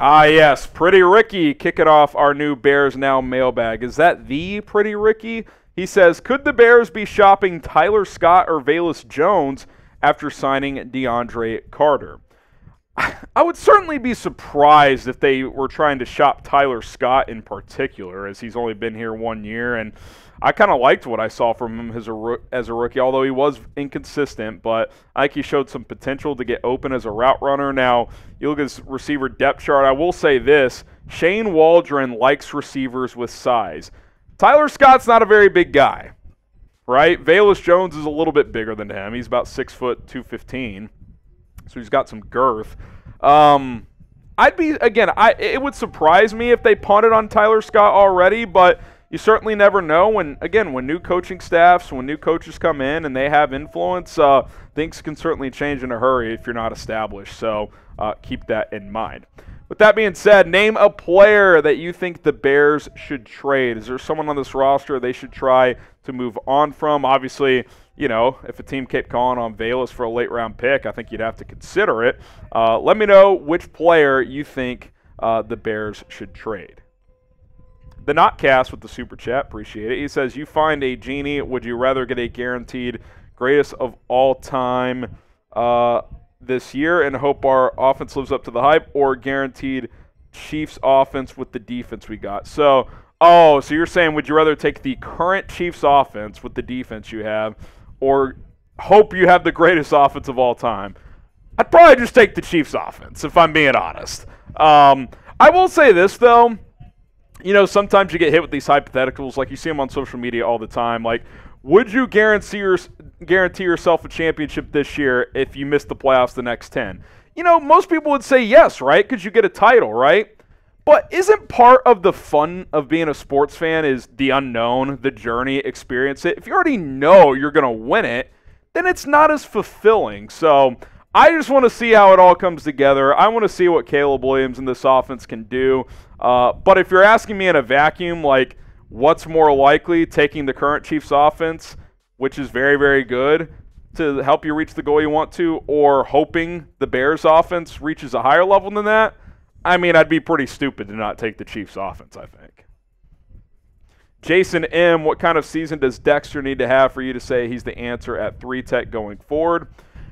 Ah, yes, Pretty Ricky kicking off our new Bears Now mailbag. Is that the Pretty Ricky? He says, Could the Bears be shopping Tyler Scott or Velus Jones after signing DeAndre Carter? I would certainly be surprised if they were trying to shop Tyler Scott in particular, as he's only been here one year. And I kind of liked what I saw from him as a, as a rookie, although he was inconsistent. But I think he showed some potential to get open as a route runner. Now, you look at his receiver depth chart. I will say this Shane Waldron likes receivers with size. Tyler Scott's not a very big guy, right? Velus Jones is a little bit bigger than him. He's about six foot two fifteen, so he's got some girth. Um, I'd be again. I it would surprise me if they punted on Tyler Scott already, but you certainly never know when again when new coaching staffs when new coaches come in and they have influence uh, things can certainly change in a hurry if you're not established. So uh, keep that in mind. With that being said name a player that you think the bears should trade. Is there someone on this roster they should try to move on from? Obviously you know if a team kept calling on Velus for a late round pick i think you'd have to consider it. Uh, let me know which player you think uh, the bears should trade the Notcast with the super chat, appreciate it. He says, "You find a genie. Would you rather get a guaranteed greatest of all time uh, this year and hope our offense lives up to the hype, or guaranteed Chiefs offense with the defense we got?" So, oh, so you're saying, would you rather take the current Chiefs offense with the defense you have, or hope you have the greatest offense of all time? I'd probably just take the Chiefs offense if I'm being honest. Um, I will say this though you know, sometimes you get hit with these hypotheticals, like you see them on social media all the time. Like, would you guarantee your, guarantee yourself a championship this year if you miss the playoffs the next 10? You know, most people would say yes, right? Because you get a title, right? But isn't part of the fun of being a sports fan is the unknown, the journey, experience it? If you already know you're going to win it, then it's not as fulfilling. So I just want to see how it all comes together. I want to see what Caleb Williams and this offense can do. Uh, but if you're asking me in a vacuum, like what's more likely, taking the current Chiefs offense, which is very, very good, to help you reach the goal you want to, or hoping the Bears offense reaches a higher level than that, I mean, I'd be pretty stupid to not take the Chiefs offense, I think. Jason M., what kind of season does Dexter need to have for you to say he's the answer at 3 Tech going forward?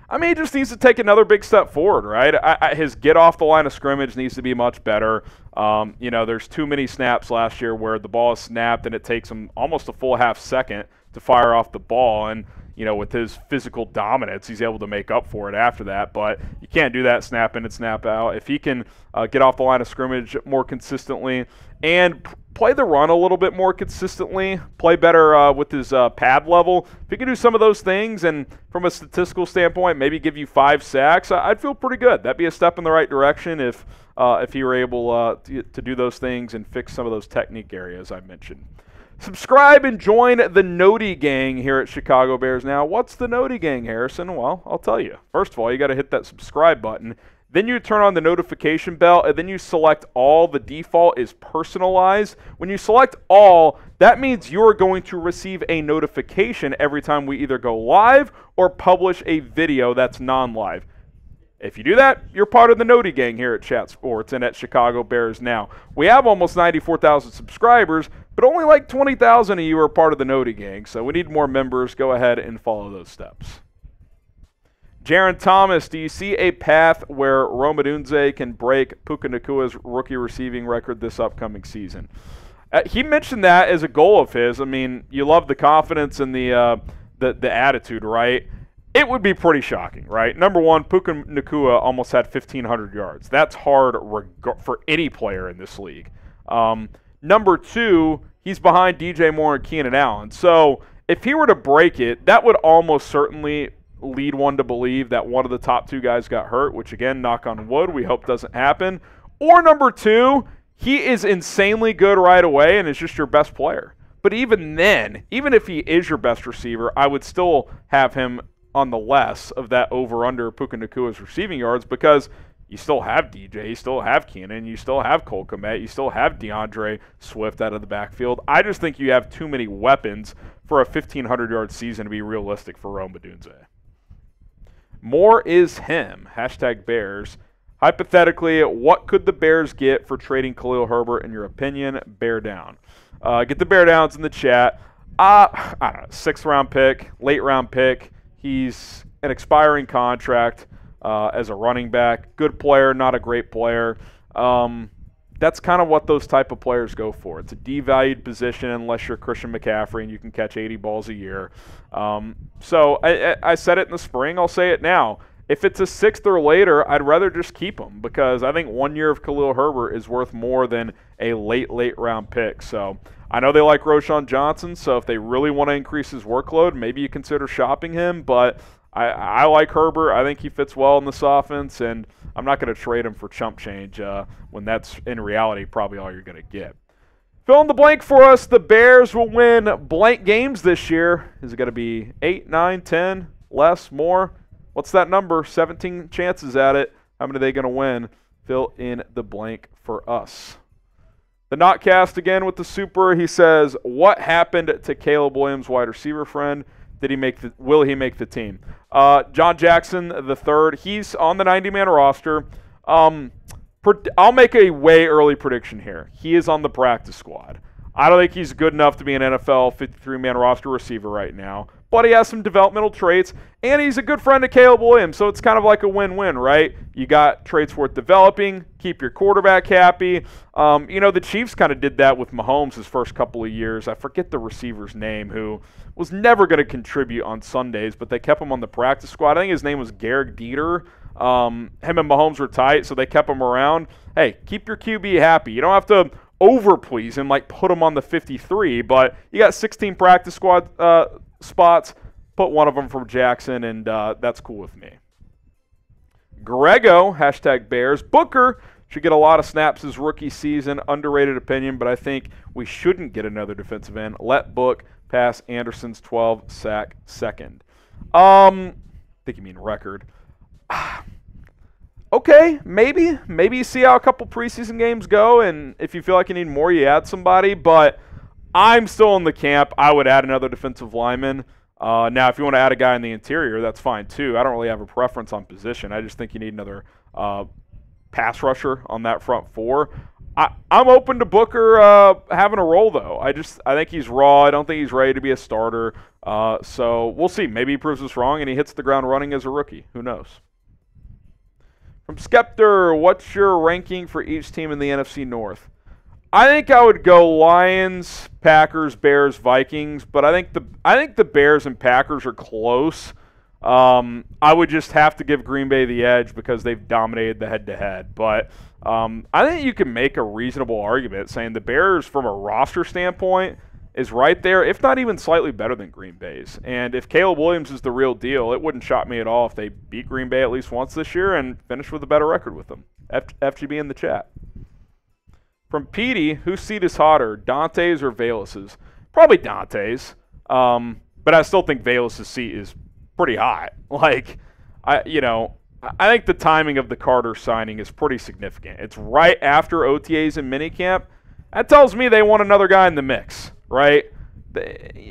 I mean, he just needs to take another big step forward, right? I, I, his get off the line of scrimmage needs to be much better. Um, you know, there's too many snaps last year where the ball is snapped and it takes him almost a full half second to fire off the ball. And, you know, with his physical dominance, he's able to make up for it after that. But you can't do that snap in and snap out. If he can uh, get off the line of scrimmage more consistently and play the run a little bit more consistently, play better uh, with his uh, pad level. If he can do some of those things, and from a statistical standpoint, maybe give you five sacks, I'd feel pretty good. That'd be a step in the right direction if uh, if he were able uh, to, to do those things and fix some of those technique areas I mentioned. Subscribe and join the Noti Gang here at Chicago Bears Now. What's the Noti Gang, Harrison? Well, I'll tell you. First of all, you got to hit that subscribe button. Then you turn on the notification bell and then you select all. The default is personalized. When you select all, that means you're going to receive a notification every time we either go live or publish a video that's non live. If you do that, you're part of the Noti gang here at Chat Sports and at Chicago Bears Now. We have almost 94,000 subscribers, but only like 20,000 of you are part of the Noti gang, so we need more members. Go ahead and follow those steps. Jaron Thomas, do you see a path where Rome Odunze can break Puka Nacua's rookie receiving record this upcoming season? Uh, he mentioned that as a goal of his. I mean, you love the confidence and the uh, the, the attitude, right? It would be pretty shocking, right? Number one, Puka Nacua almost had 1,500 yards. That's hard reg- for any player in this league. Um, number two, he's behind DJ Moore and Keenan Allen. So if he were to break it, that would almost certainly lead one to believe that one of the top two guys got hurt, which again, knock on wood, we hope doesn't happen. Or number two, he is insanely good right away and is just your best player. But even then, even if he is your best receiver, I would still have him on the less of that over under Puka Nacua's receiving yards because you still have DJ, you still have Keenan, you still have Cole Kmet, you still have DeAndre Swift out of the backfield. I just think you have too many weapons for a 1,500 yard season to be realistic for Rome Odunze. More is him. Hashtag Bears. Hypothetically, what could the Bears get for trading Khalil Herbert, in your opinion? Bear down. Uh, get the bear downs in the chat. Uh, I don't know, sixth round pick, late round pick. He's an expiring contract uh, as a running back. Good player, not a great player. Um, that's kind of what those type of players go for. It's a devalued position unless you're Christian McCaffrey and you can catch 80 balls a year. Um, so I, I said it in the spring. I'll say it now. If it's a sixth or later, I'd rather just keep him because I think one year of Khalil Herbert is worth more than a late, late round pick. So I know they like Roschon Johnson. So if they really want to increase his workload, maybe you consider shopping him. But I, I like Herbert. I think he fits well in this offense, and I'm not going to trade him for chump change uh, when that's in reality probably all you're going to get. Fill in the blank for us. The Bears will win blank games this year. Is it going to be 8, 9, 10, less, more? What's that number? 17 chances at it. How many are they going to win? Fill in the blank for us. The Notcast again with the super. He says, "What happened to Caleb Williams, wide receiver friend? Did he make the? Will he make the team?" Uh, John Jackson the third. He's on the 90-man roster. Um, I'll make a way early prediction here. He is on the practice squad. I don't think he's good enough to be an NFL 53-man roster receiver right now but he has some developmental traits, and he's a good friend of Caleb Williams, so it's kind of like a win-win, right? You got traits worth developing, keep your quarterback happy. Um, you know, the Chiefs kind of did that with Mahomes his first couple of years. I forget the receiver's name who was never going to contribute on Sundays, but they kept him on the practice squad. I think his name was Gehrig Dieter. Um, him and Mahomes were tight, so they kept him around. Hey, keep your QB happy. You don't have to over please him, like put him on the 53, but you got 16 practice squad uh, spots. Put one of them from Jackson, and uh, that's cool with me. Grego, hashtag Bears. Booker should get a lot of snaps his rookie season. Underrated opinion, but I think we shouldn't get another defensive end. Let Book pass Anderson's 12 sack second. Um, I think you mean record. okay, maybe. Maybe you see how a couple preseason games go, and if you feel like you need more, you add somebody. But I'm still in the camp. I would add another defensive lineman. Uh, now, if you want to add a guy in the interior, that's fine too. I don't really have a preference on position. I just think you need another uh, pass rusher on that front four. I, am open to Booker uh, having a role though. I just I think he's raw. I don't think he's ready to be a starter. Uh, so we'll see. Maybe he proves us wrong and he hits the ground running as a rookie. Who knows? From Skepter, what's your ranking for each team in the NFC North? I think I would go Lions, Packers, Bears, Vikings, but I think the I think the Bears and Packers are close. Um, I would just have to give Green Bay the edge because they've dominated the head-to-head. But um, I think you can make a reasonable argument saying the Bears, from a roster standpoint, is right there, if not even slightly better than Green Bay's. And if Caleb Williams is the real deal, it wouldn't shock me at all if they beat Green Bay at least once this year and finish with a better record with them. F- FGB in the chat. From Petey, whose seat is hotter, Dante's or Velus's? Probably Dante's. Um, but I still think Velus's seat is pretty hot. Like, I you know, I think the timing of the Carter signing is pretty significant. It's right after OTAs and minicamp. That tells me they want another guy in the mix, right?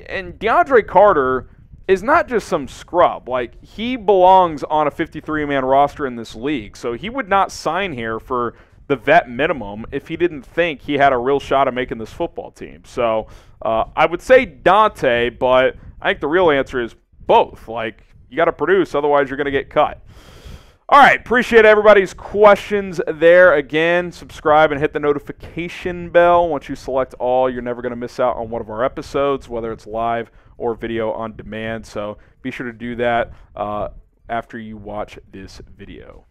And DeAndre Carter is not just some scrub. Like, he belongs on a 53 man roster in this league. So he would not sign here for the vet minimum if he didn't think he had a real shot of making this football team. So uh, I would say Dante, but I think the real answer is both. Like, you got to produce, otherwise, you're going to get cut. All right, appreciate everybody's questions there. Again, subscribe and hit the notification bell. Once you select all, you're never going to miss out on one of our episodes, whether it's live or video on demand. So be sure to do that uh, after you watch this video.